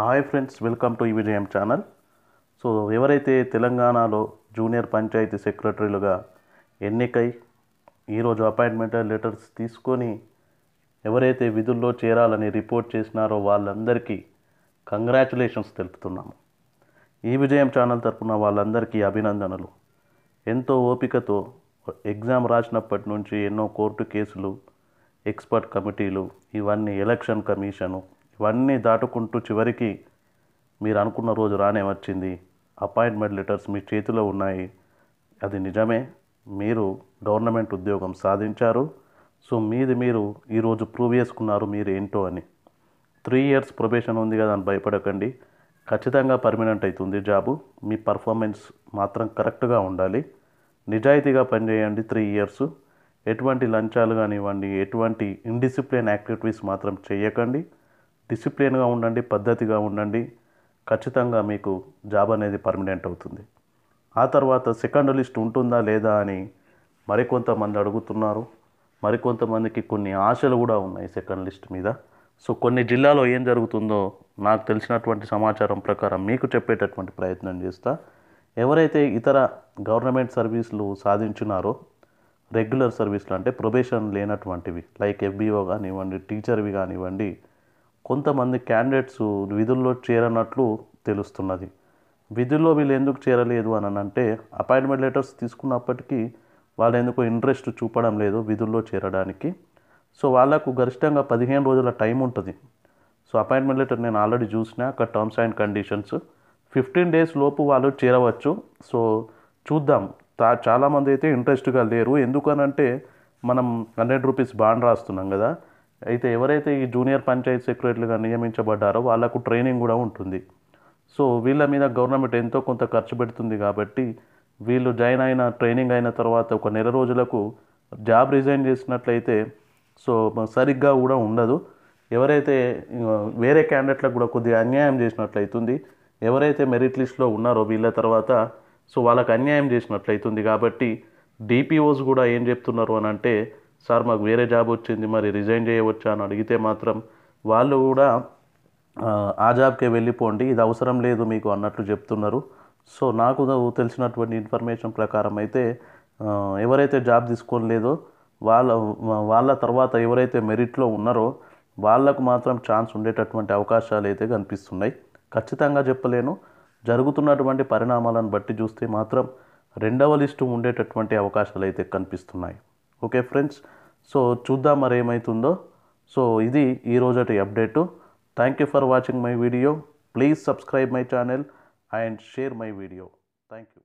Hi friends welcome to ఈ విజయం channel so ఎవరైతే తెలంగాణలో జూనియర్ పంచాయతీ సెక్రటరీలుగా ఎన్నికై ఈరోజు అపాయింట్మెంట్ లెటర్స్ తీసుకొని ఎవరైతే విధుల్లో చేరాలని రిపోర్ట్ చేసినారో వాళ్ళందరికీ కంగ్రాచులేషన్స్ తెలుపుతున్నాము. ఈ విజయం ఛానల్ తరపున వాళ్ళందరికీ అభినందనలు. ఎంతో ఓపికతో ఎగ్జామ్ రాసినప్పటి నుంచి ఎన్నో కోర్టు కేసులు ఎక్స్పర్ట్ కమిటీలు ఇవన్నీ ఎలక్షన్ కమిషను ఇవన్నీ దాటుకుంటూ చివరికి మీరు అనుకున్న రోజు రానే వచ్చింది. అపాయింట్మెంట్ లెటర్స్ మీ చేతిలో ఉన్నాయి. అది నిజమే. మీరు గవర్నమెంట్ ఉద్యోగం సాధించారు. సో మీది మీరు ఈరోజు ప్రూవ్ చేసుకున్నారు మీరు ఏంటో అని. త్రీ ఇయర్స్ ప్రొబేషన్ ఉంది కదా అని భయపడకండి. ఖచ్చితంగా పర్మనెంట్ అవుతుంది జాబు. మీ పర్ఫార్మెన్స్ మాత్రం కరెక్ట్గా ఉండాలి. నిజాయితీగా పనిచేయండి త్రీ ఇయర్స్. ఎటువంటి లంచాలు కానివ్వండి ఎటువంటి ఇండిసిప్లిన్ యాక్టివిటీస్ మాత్రం చేయకండి. డిసిప్లిన్గా ఉండండి పద్ధతిగా ఉండండి. ఖచ్చితంగా మీకు జాబ్ అనేది పర్మనెంట్ అవుతుంది. ఆ తర్వాత సెకండ్ లిస్ట్ ఉంటుందా లేదా అని మరికొంతమంది అడుగుతున్నారు. మరికొంతమందికి కొన్ని ఆశలు కూడా ఉన్నాయి సెకండ్ లిస్ట్ మీద. సో కొన్ని జిల్లాలో ఏం జరుగుతుందో నాకు తెలిసినటువంటి సమాచారం ప్రకారం మీకు చెప్పేటటువంటి ప్రయత్నం చేస్తా. ఎవరైతే ఇతర గవర్నమెంట్ సర్వీసులు సాధించినారో రెగ్యులర్ సర్వీసులు అంటే ప్రొబేషన్ లేనటువంటివి లైక్ ఎఫ్బిఓ కానివ్వండి టీచర్వి కానివ్వండి కొంతమంది క్యాండిడేట్స్ విధుల్లో చేరనట్లు తెలుస్తున్నది. విధుల్లో వీళ్ళు ఎందుకు చేరలేదు అని అంటే అపాయింట్మెంట్ లెటర్స్ తీసుకున్నప్పటికీ వాళ్ళు ఎందుకు ఇంట్రెస్ట్ చూపడం లేదు విధుల్లో చేరడానికి. సో వాళ్ళకు గరిష్టంగా పదిహేను రోజుల టైం ఉంటుంది. సో అపాయింట్మెంట్ లెటర్ నేను ఆల్రెడీ చూసిన అక్కడ terms and conditions fifteen days లోపు వాళ్ళు చేరవచ్చు. సో చూద్దాం. తా చాలామంది అయితే ఇంట్రెస్ట్గా లేరు. ఎందుకనంటే మనం హండ్రెడ్ రూపీస్ బాండ్ రాస్తున్నాం కదా. అయితే ఎవరైతే ఈ జూనియర్ పంచాయత్ సెక్రటరీగా నియమించబడ్డారో వాళ్ళకు ట్రైనింగ్ కూడా ఉంటుంది. సో వీళ్ళ మీద గవర్నమెంట్ ఎంతో కొంత ఖర్చు పెడుతుంది కాబట్టి వీళ్ళు జాయిన్ అయిన ట్రైనింగ్ అయిన తర్వాత ఒక నెల రోజులకు జాబ్ రిజైన్ చేసినట్లయితే సో సరిగ్గా కూడా ఉండదు. ఎవరైతే వేరే క్యాండిడేట్లకు కూడా కొద్దిగా అన్యాయం చేసినట్లయితుంది. ఎవరైతే మెరిట్ లిస్ట్లో ఉన్నారో వీళ్ళ తర్వాత సో వాళ్ళకి అన్యాయం చేసినట్లయితుంది కాబట్టి డిపిఓస్ కూడా ఏం చెప్తున్నారు అని అంటే సార్ మాకు వేరే జాబ్ వచ్చింది మరి రిజైన్ చేయవచ్చా అని అడిగితే మాత్రం వాళ్ళు కూడా ఆ, జాబ్కే వెళ్ళిపోండి ఇది అవసరం లేదు మీకు అన్నట్లు చెప్తున్నారు. సో నాకు తెలిసినటువంటి ఇన్ఫర్మేషన్ ప్రకారం అయితే ఎవరైతే జాబ్ తీసుకోలేదో వాళ్ళ వాళ్ళ తర్వాత ఎవరైతే మెరిట్లో ఉన్నారో వాళ్ళకు మాత్రం ఛాన్స్ ఉండేటటువంటి అవకాశాలు అయితే కనిపిస్తున్నాయి. ఖచ్చితంగా చెప్పలేను. జరుగుతున్నటువంటి పరిణామాలను బట్టి చూస్తే మాత్రం రెండవ లిస్టు ఉండేటటువంటి అవకాశాలు అయితే కనిపిస్తున్నాయి. Okay friends? సో చూద్దాం మరి ఏమవుతుందో సో ఇది ఈ update. Thank you for watching my video please subscribe my channel and share my video thank you